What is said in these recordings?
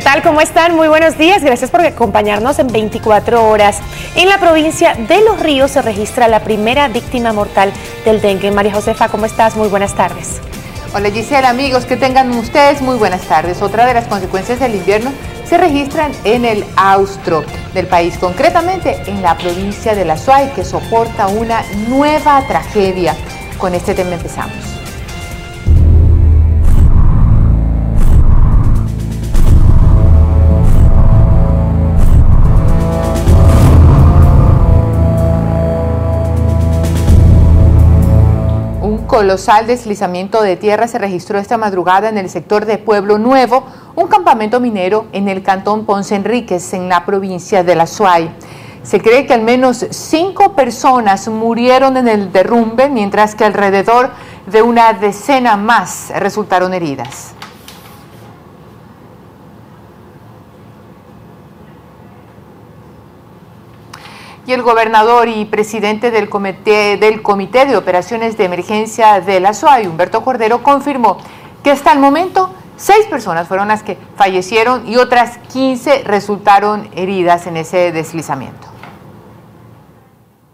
¿qué tal? ¿Cómo están? Muy buenos días. Gracias por acompañarnos en 24 horas. En la provincia de Los Ríos se registra la primera víctima mortal del dengue. María Josefa, ¿cómo estás? Muy buenas tardes. Hola Gisela, amigos, que tengan ustedes muy buenas tardes. Otra de las consecuencias del invierno se registran en el austro del país, concretamente en la provincia de La Suay, que soporta una nueva tragedia. Con este tema empezamos. Colosal deslizamiento de tierra se registró esta madrugada en el sector de Pueblo Nuevo, un campamento minero en el cantón Ponce Enríquez, en la provincia de La Suay. Se cree que al menos cinco personas murieron en el derrumbe, mientras que alrededor de una decena más resultaron heridas. Y el gobernador y presidente del Comité, del Comité de Operaciones de Emergencia de la SOAI, Humberto Cordero, confirmó que hasta el momento seis personas fueron las que fallecieron y otras 15 resultaron heridas en ese deslizamiento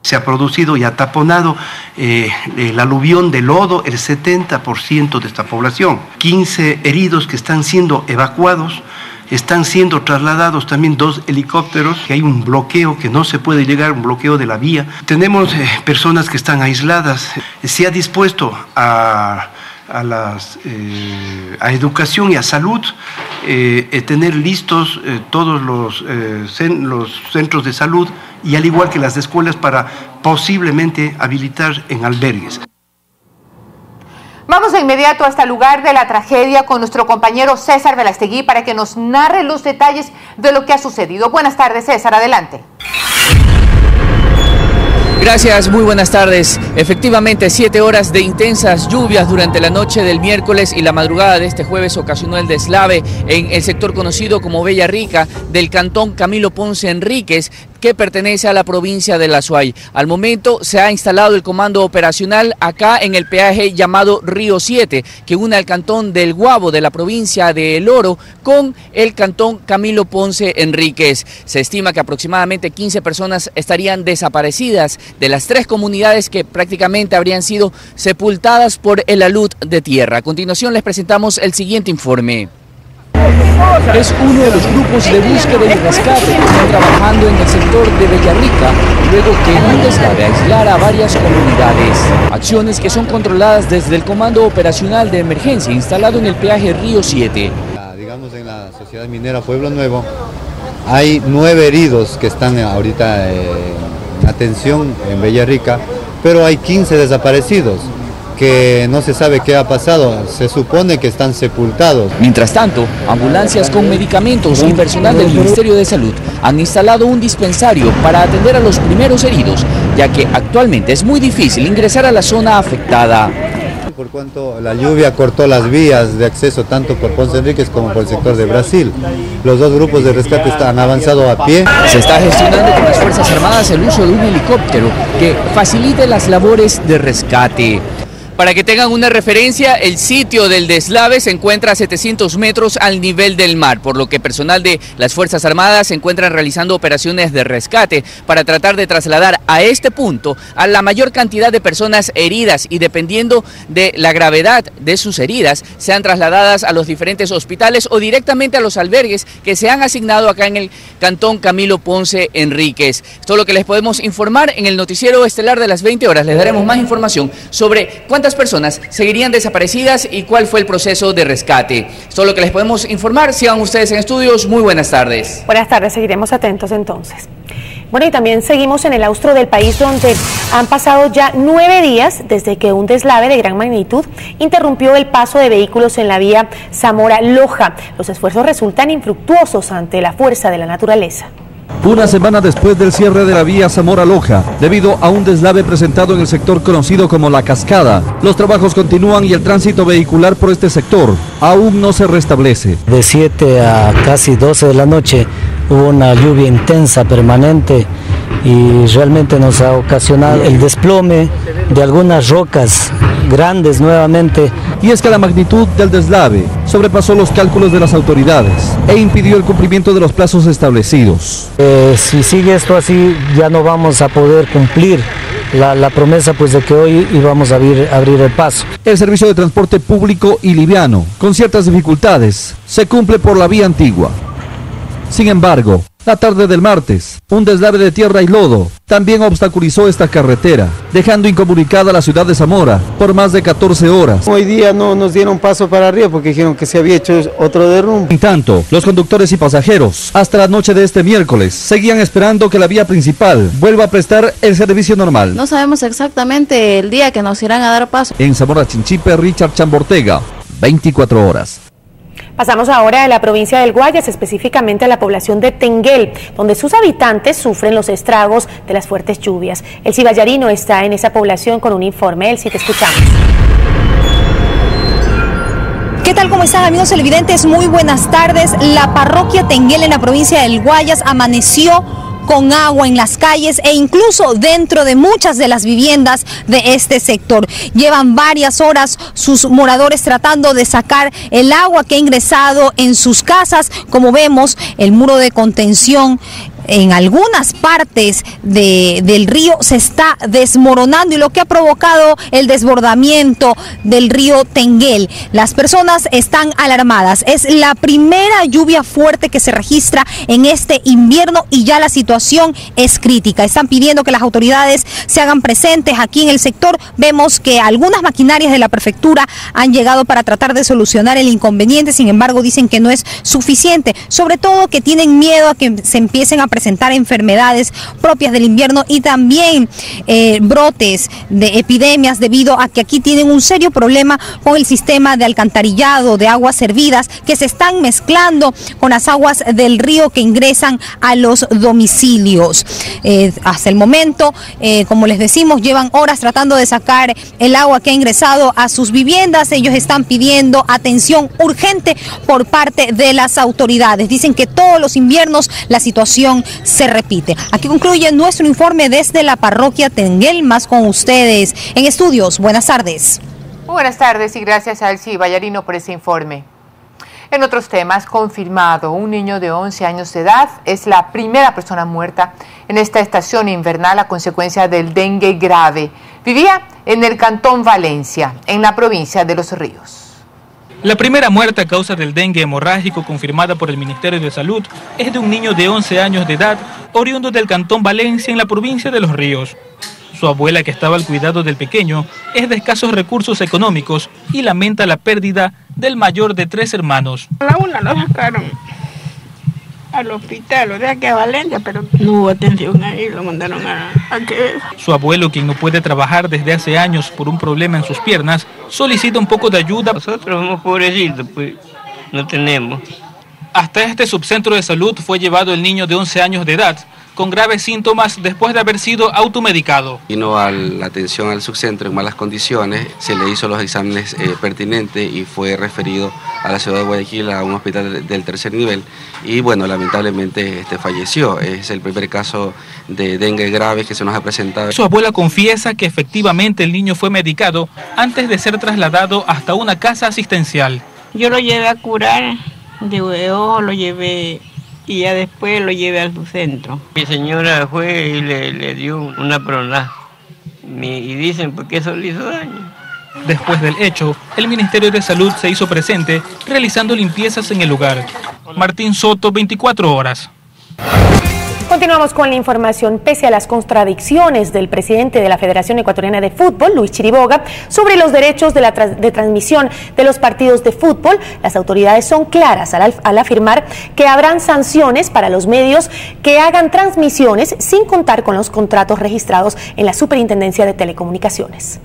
se ha producido y ha taponado eh, el aluvión de lodo el 70% de esta población. 15 heridos que están siendo evacuados están siendo trasladados también dos helicópteros, que hay un bloqueo que no se puede llegar, un bloqueo de la vía. Tenemos eh, personas que están aisladas. Se ha dispuesto a, a, las, eh, educación y a salud eh, tener listos todos los centros de salud y al igual que las escuelas para posiblemente habilitar en albergues. Vamos de inmediato hasta el lugar de la tragedia con nuestro compañero César Velastegui para que nos narre los detalles de lo que ha sucedido. Buenas tardes, César, adelante. Gracias, muy buenas tardes. Efectivamente, siete horas de intensas lluvias durante la noche del miércoles y la madrugada de este jueves ocasionó el deslave en el sector conocido como Bella Rica del cantón Camilo Ponce Enríquez, que pertenece a la provincia de La Suay. Al momento se ha instalado el comando operacional acá en el peaje llamado Río 7, que une al cantón del Guabo de la provincia de El Oro con el cantón Camilo Ponce Enríquez. Se estima que aproximadamente 15 personas estarían desaparecidas de las tres comunidades que prácticamente habrían sido sepultadas por el alud de tierra. A continuación les presentamos el siguiente informe. Es uno de los grupos de búsqueda y rescate que están trabajando en el sector de Bellarrica, luego que un deslave aislar a varias comunidades. Acciones que son controladas desde el Comando Operacional de Emergencia instalado en el peaje Río 7. Digamos en la Sociedad Minera Pueblo Nuevo hay nueve heridos que están ahorita en atención en Bellarrica, pero hay 15 desaparecidos que no se sabe qué ha pasado, se supone que están sepultados. Mientras tanto, ambulancias con medicamentos y personal del Ministerio de Salud han instalado un dispensario para atender a los primeros heridos, ya que actualmente es muy difícil ingresar a la zona afectada. Por cuanto la lluvia cortó las vías de acceso tanto por Ponce Enríquez como por el sector de Brasil. Los dos grupos de rescate han avanzado a pie. Se está gestionando con las Fuerzas Armadas el uso de un helicóptero que facilite las labores de rescate. Para que tengan una referencia, el sitio del deslave se encuentra a 700 metros al nivel del mar, por lo que personal de las Fuerzas Armadas se encuentran realizando operaciones de rescate para tratar de trasladar a este punto a la mayor cantidad de personas heridas y dependiendo de la gravedad de sus heridas, sean trasladadas a los diferentes hospitales o directamente a los albergues que se han asignado acá en el Cantón Camilo Ponce Enríquez. Esto es lo que les podemos informar en el noticiero estelar de las 20 horas. Les daremos más información sobre cuántas personas seguirían desaparecidas y cuál fue el proceso de rescate. Esto es lo que les podemos informar. Sigan ustedes en estudios. Muy buenas tardes. Buenas tardes, seguiremos atentos entonces. Bueno, y también seguimos en el austro del país donde han pasado ya nueve días desde que un deslave de gran magnitud interrumpió el paso de vehículos en la vía Zamora-Loja. Los esfuerzos resultan infructuosos ante la fuerza de la naturaleza. Una semana después del cierre de la vía Zamora-Loja, debido a un deslave presentado en el sector conocido como La Cascada, los trabajos continúan y el tránsito vehicular por este sector aún no se restablece. De 7 a casi 12 de la noche hubo una lluvia intensa, permanente, y realmente nos ha ocasionado el desplome de algunas rocas grandes nuevamente Y es que la magnitud del deslave sobrepasó los cálculos de las autoridades e impidió el cumplimiento de los plazos establecidos. Eh, si sigue esto así, ya no vamos a poder cumplir la, promesa pues de que hoy íbamos a abrir, abrir el paso. El servicio de transporte público y liviano, con ciertas dificultades, se cumple por la vía antigua. Sin embargo, la tarde del martes, un deslave de tierra y lodo también obstaculizó esta carretera, dejando incomunicada la ciudad de Zamora por más de 14 horas. Hoy día no nos dieron paso para arriba porque dijeron que se había hecho otro derrumbe. En tanto, los conductores y pasajeros, hasta la noche de este miércoles, seguían esperando que la vía principal vuelva a prestar el servicio normal. No sabemos exactamente el día que nos irán a dar paso. En Zamora Chinchipe, Richard Chambortega, 24 horas. Pasamos ahora a la provincia del Guayas, específicamente a la población de Tenguel, donde sus habitantes sufren los estragos de las fuertes lluvias. El Ciballarino está en esa población con un informe. El si te escuchamos. ¿Qué tal? ¿Cómo están amigos televidentes? Muy buenas tardes. La parroquia Tenguel en la provincia del Guayas amaneció con agua en las calles e incluso dentro de muchas de las viviendas de este sector. Llevan varias horas sus moradores tratando de sacar el agua que ha ingresado en sus casas. Como vemos, el muro de contención en algunas partes del río se está desmoronando y lo que ha provocado el desbordamiento del río Tenguel. Las personas están alarmadas. Es la primera lluvia fuerte que se registra en este invierno y ya la situación es crítica. Están pidiendo que las autoridades se hagan presentes aquí en el sector. Vemos que algunas maquinarias de la prefectura han llegado para tratar de solucionar el inconveniente, sin embargo dicen que no es suficiente, sobre todo que tienen miedo a que se empiecen a presentar enfermedades propias del invierno y también eh, brotes de epidemias debido a que aquí tienen un serio problema con el sistema de alcantarillado de aguas servidas que se están mezclando con las aguas del río que ingresan a los domicilios. Eh, hasta el momento, eh, como les decimos, llevan horas tratando de sacar el agua que ha ingresado a sus viviendas. Ellos están pidiendo atención urgente por parte de las autoridades. Dicen que todos los inviernos la situación se repite. Aquí concluye nuestro informe desde la parroquia Tenguel, más con ustedes en estudios. Buenas tardes. buenas tardes y gracias a Elsie Vallarino por ese informe. En otros temas, confirmado, un niño de 11 años de edad es la primera persona muerta en esta estación invernal a consecuencia del dengue grave. Vivía en el cantón Valencia, en la provincia de Los Ríos. La primera muerte a causa del dengue hemorrágico confirmada por el Ministerio de Salud es de un niño de 11 años de edad, oriundo del Cantón Valencia en la provincia de Los Ríos. Su abuela, que estaba al cuidado del pequeño, es de escasos recursos económicos y lamenta la pérdida del mayor de tres hermanos. la una lo sacaron al hospital, o sea que a Valencia, pero no hubo atención ahí, lo mandaron a, a que... Su abuelo, quien no puede trabajar desde hace años por un problema en sus piernas, solicita un poco de ayuda. Nosotros somos pobrecitos, pues no tenemos. Hasta este subcentro de salud fue llevado el niño de 11 años de edad, con graves síntomas después de haber sido automedicado. Vino a la atención al subcentro en malas condiciones, se le hizo los exámenes eh, pertinentes y fue referido a la ciudad de Guayaquil a un hospital del tercer nivel y bueno, lamentablemente este, falleció. Es el primer caso de dengue grave que se nos ha presentado. Su abuela confiesa que efectivamente el niño fue medicado antes de ser trasladado hasta una casa asistencial. Yo lo llevé a curar de ojo, lo llevé y ya después lo llevé al centro. Mi señora fue y le, dio una prona y dicen porque eso le hizo daño. Después del hecho, el Ministerio de Salud se hizo presente realizando limpiezas en el lugar. Martín Soto, 24 horas. Continuamos con la información. Pese a las contradicciones del presidente de la Federación Ecuatoriana de Fútbol, Luis Chiriboga, sobre los derechos de, la de transmisión de los partidos de fútbol, las autoridades son claras al, al afirmar que habrán sanciones para los medios que hagan transmisiones sin contar con los contratos registrados en la Superintendencia de Telecomunicaciones.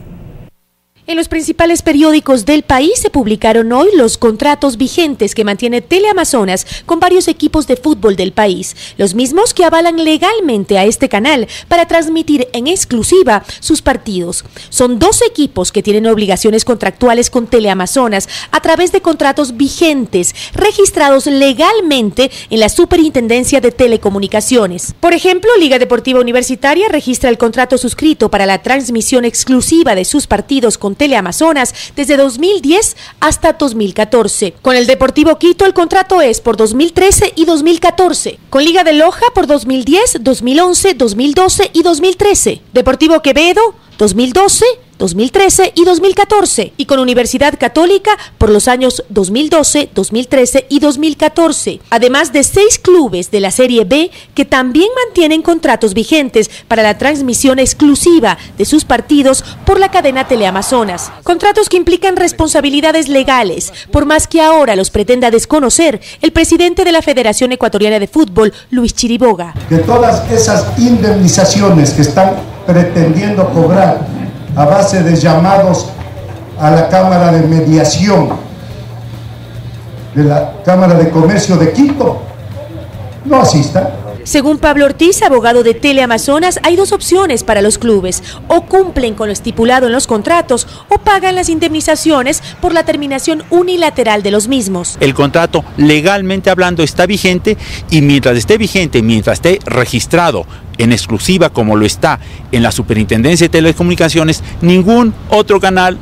En los principales periódicos del país se publicaron hoy los contratos vigentes que mantiene Teleamazonas con varios equipos de fútbol del país, los mismos que avalan legalmente a este canal para transmitir en exclusiva sus partidos. Son dos equipos que tienen obligaciones contractuales con Teleamazonas a través de contratos vigentes registrados legalmente en la Superintendencia de Telecomunicaciones. Por ejemplo, Liga Deportiva Universitaria registra el contrato suscrito para la transmisión exclusiva de sus partidos con Teleamazonas desde 2010 hasta 2014. Con el Deportivo Quito el contrato es por 2013 y 2014. Con Liga de Loja por 2010, 2011, 2012 y 2013. Deportivo Quevedo 2012, 2013 y 2014, y con Universidad Católica por los años 2012, 2013 y 2014, además de seis clubes de la Serie B que también mantienen contratos vigentes para la transmisión exclusiva de sus partidos por la cadena Teleamazonas. Contratos que implican responsabilidades legales, por más que ahora los pretenda desconocer el presidente de la Federación Ecuatoriana de Fútbol, Luis Chiriboga. De todas esas indemnizaciones que están pretendiendo cobrar a base de llamados a la Cámara de Mediación de la Cámara de Comercio de Quito, no asistan. Según Pablo Ortiz, abogado de Teleamazonas, hay dos opciones para los clubes. O cumplen con lo estipulado en los contratos o pagan las indemnizaciones por la terminación unilateral de los mismos. El contrato legalmente hablando está vigente y mientras esté vigente, mientras esté registrado en exclusiva como lo está en la Superintendencia de Telecomunicaciones, ningún otro canal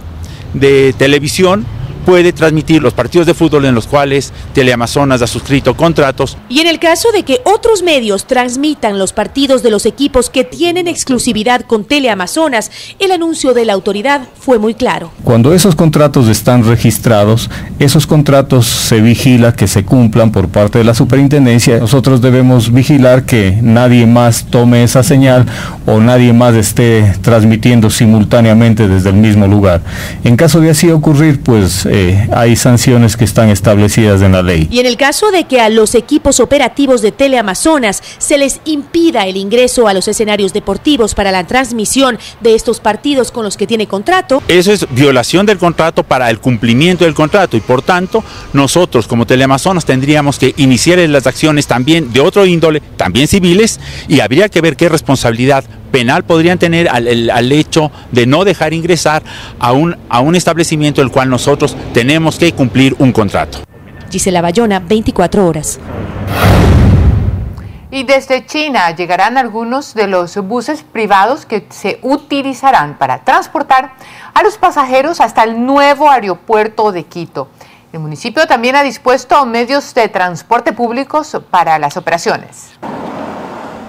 de televisión puede transmitir los partidos de fútbol en los cuales Teleamazonas ha suscrito contratos. Y en el caso de que otros medios transmitan los partidos de los equipos que tienen exclusividad con Teleamazonas, el anuncio de la autoridad fue muy claro. Cuando esos contratos están registrados, esos contratos se vigila que se cumplan por parte de la superintendencia. Nosotros debemos vigilar que nadie más tome esa señal o nadie más esté transmitiendo simultáneamente desde el mismo lugar. En caso de así ocurrir, pues eh, hay sanciones que están establecidas en la ley. Y en el caso de que a los equipos operativos de Teleamazonas se les impida el ingreso a los escenarios deportivos para la transmisión de estos partidos con los que tiene contrato. Eso es violación del contrato para el cumplimiento del contrato y por tanto nosotros como Teleamazonas tendríamos que iniciar las acciones también de otro índole, también civiles, y habría que ver qué responsabilidad penal podrían tener al, al, hecho de no dejar ingresar a un, a un establecimiento el cual nosotros tenemos que cumplir un contrato. Gisela Bayona, 24 horas. Y desde China llegarán algunos de los buses privados que se utilizarán para transportar a los pasajeros hasta el nuevo aeropuerto de Quito. El municipio también ha dispuesto medios de transporte públicos para las operaciones.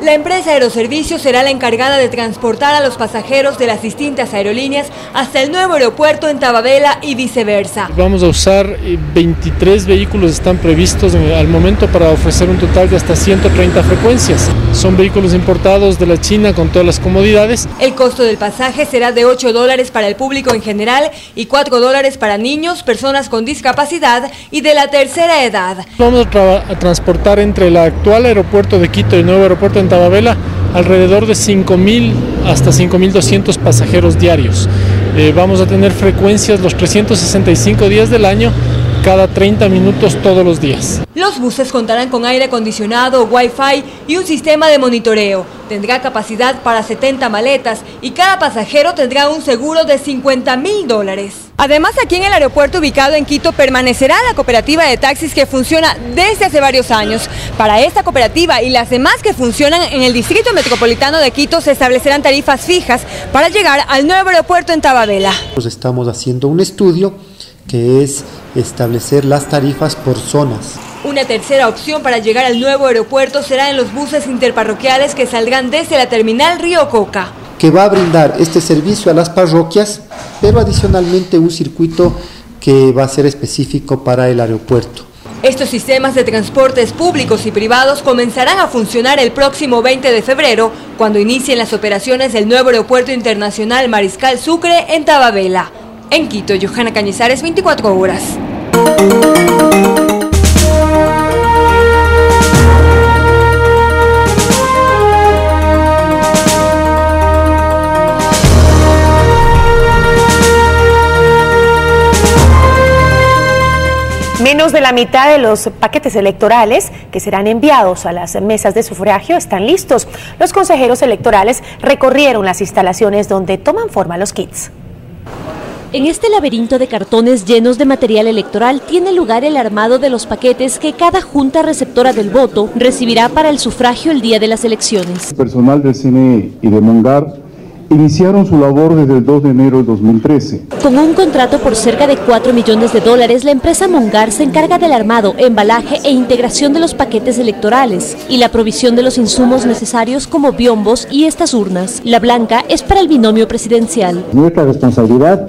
La empresa Aeroservicios será la encargada de transportar a los pasajeros de las distintas aerolíneas hasta el nuevo aeropuerto en Tababela y viceversa. Vamos a usar 23 vehículos, están previstos al momento para ofrecer un total de hasta 130 frecuencias. Son vehículos importados de la China con todas las comodidades. El costo del pasaje será de 8 dólares para el público en general y 4 dólares para niños, personas con discapacidad y de la tercera edad. Vamos a, a transportar entre el actual aeropuerto de Quito y el nuevo aeropuerto en Tababela alrededor de 5.000 hasta 5.200 pasajeros diarios. Eh, vamos a tener frecuencias los 365 días del año cada 30 minutos todos los días. Los buses contarán con aire acondicionado, wifi y un sistema de monitoreo. Tendrá capacidad para 70 maletas y cada pasajero tendrá un seguro de 50 mil dólares. Además, aquí en el aeropuerto ubicado en Quito permanecerá la cooperativa de taxis que funciona desde hace varios años. Para esta cooperativa y las demás que funcionan en el Distrito Metropolitano de Quito se establecerán tarifas fijas para llegar al nuevo aeropuerto en Tababela. Estamos haciendo un estudio que es establecer las tarifas por zonas. Una tercera opción para llegar al nuevo aeropuerto será en los buses interparroquiales que saldrán desde la terminal Río Coca. Que va a brindar este servicio a las parroquias, pero adicionalmente un circuito que va a ser específico para el aeropuerto. Estos sistemas de transportes públicos y privados comenzarán a funcionar el próximo 20 de febrero, cuando inicien las operaciones del nuevo aeropuerto internacional Mariscal Sucre en Tababela. En Quito, Johanna Cañizares, 24 horas. Menos de la mitad de los paquetes electorales que serán enviados a las mesas de sufragio están listos. Los consejeros electorales recorrieron las instalaciones donde toman forma los kits. En este laberinto de cartones llenos de material electoral tiene lugar el armado de los paquetes que cada junta receptora del voto recibirá para el sufragio el día de las elecciones. El personal del CNE y de Mongar iniciaron su labor desde el 2 de enero de 2013. Con un contrato por cerca de 4 millones de dólares, la empresa Mongar se encarga del armado, embalaje e integración de los paquetes electorales y la provisión de los insumos necesarios como biombos y estas urnas. La blanca es para el binomio presidencial. Nuestra responsabilidad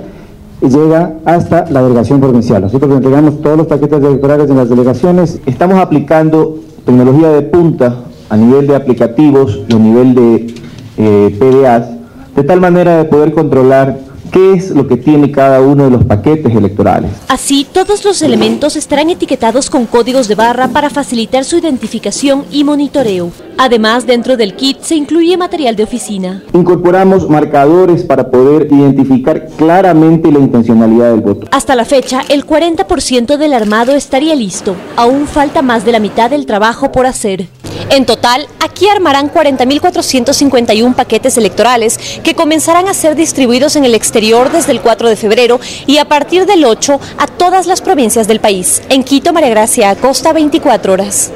llega hasta la delegación provincial. Nosotros entregamos todos los paquetes electorales en las delegaciones. Estamos aplicando tecnología de punta a nivel de aplicativos y a nivel de eh, PDAs, de tal manera de poder controlar qué es lo que tiene cada uno de los paquetes electorales. Así, todos los elementos estarán etiquetados con códigos de barra para facilitar su identificación y monitoreo. Además, dentro del kit se incluye material de oficina. Incorporamos marcadores para poder identificar claramente la intencionalidad del voto. Hasta la fecha, el 40% del armado estaría listo. Aún falta más de la mitad del trabajo por hacer. En total, aquí armarán 40.451 paquetes electorales que comenzarán a ser distribuidos en el exterior desde el 4 de febrero y a partir del 8 a todas las provincias del país. En Quito, María Gracia Acosta, 24 horas.